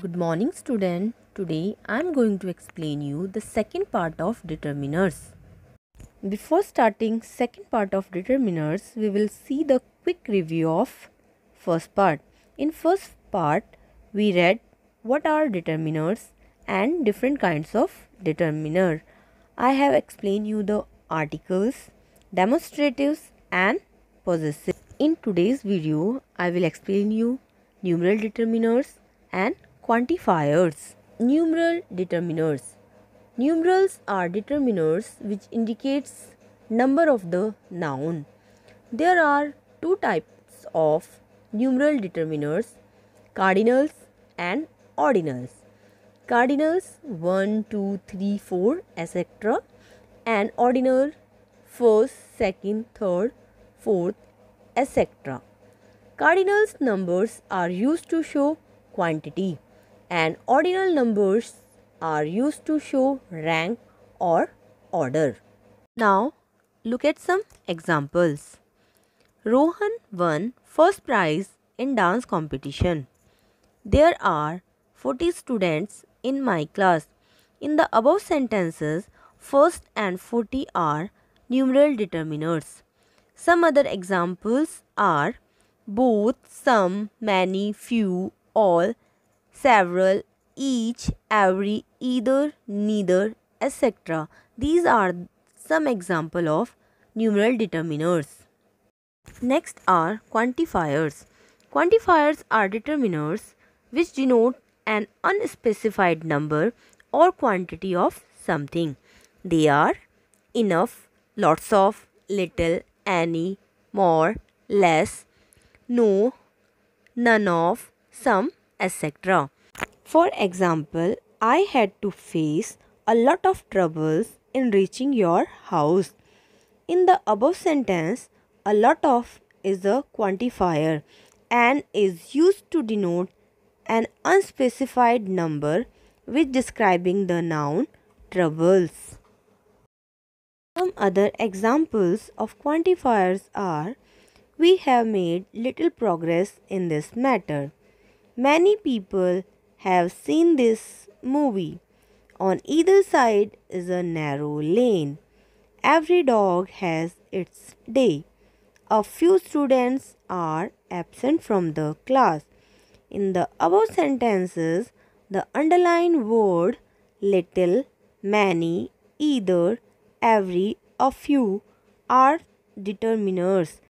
Good morning student. Today I am going to explain you the second part of determiners. Before starting second part of determiners, we will see the quick review of first part. In first part, we read what are determiners and different kinds of determiner. I have explained you the articles, demonstratives and possessive. In today's video, I will explain you numeral determiners and quantifiers. Numeral determiners. Numerals are determiners which indicates number of the noun. There are two types of numeral determiners, cardinals and ordinals. Cardinals 1, 2, 3, 4 etc. and ordinal first, second, third, fourth etc. Cardinals numbers are used to show quantity and ordinal numbers are used to show rank or order. Now look at some examples. Rohan won first prize in dance competition. There are 40 students in my class. In the above sentences, first and 40 are numeral determiners. Some other examples are both, some, many, few, all, several, each, every, either, neither, etc. These are some example of numeral determiners. Next are quantifiers. Quantifiers are determiners which denote an unspecified number or quantity of something. They are enough, lots of, little, any, more, less, no, none of, some, etc. For example, I had to face a lot of troubles in reaching your house. In the above sentence, a lot of is a quantifier and is used to denote an unspecified number which describing the noun troubles. Some other examples of quantifiers are we have made little progress in this matter. Many people have seen this movie. On either side is a narrow lane. Every dog has its day. A few students are absent from the class. In the above sentences, the underlined word little, many, either, every, a few are determiners